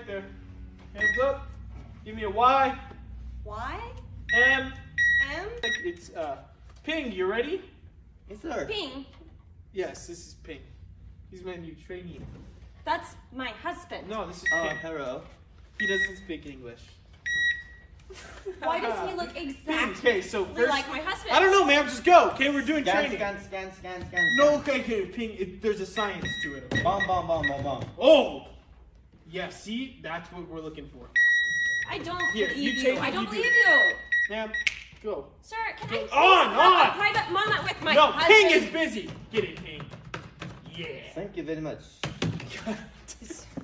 right there. Hands up. Give me a Y. Y M. M It's uh, Ping. You ready? Yes, sir. Ping. Yes, this is Ping. He's my new trainee. That's my husband. No, this is Uh, Ping. hello. He doesn't speak English. Why does he look Ping. exactly Okay, so first. like my husband? I don't know, ma'am. Just go. Okay, we're doing Scan, training. scan, scan, scan, scan. No, okay, okay, Ping. It, there's a science to it. Okay? Bomb, bomb, bomb, bomb, bomb. Oh. Yeah. See, that's what we're looking for. I don't Here, believe you you. I don't you believe it. you. Ma'am, go. Sir, can I On, on. a private moment with my no, husband? Ping is busy. Get it, Ping. Yeah. Thank you very much.